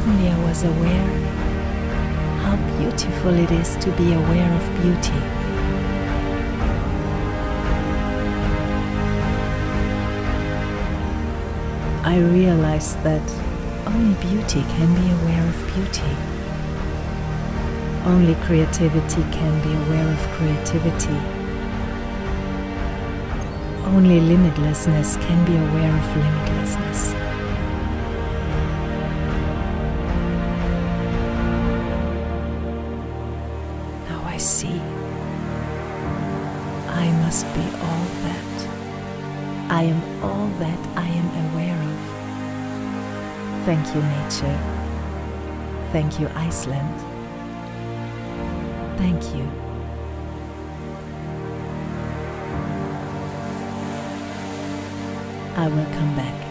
suddenly I was aware how beautiful it is to be aware of beauty. I realized that only beauty can be aware of beauty. Only creativity can be aware of creativity. Only limitlessness can be aware of limitlessness. I see. I must be all that. I am all that I am aware of. Thank you, nature. Thank you, Iceland. Thank you. I will come back.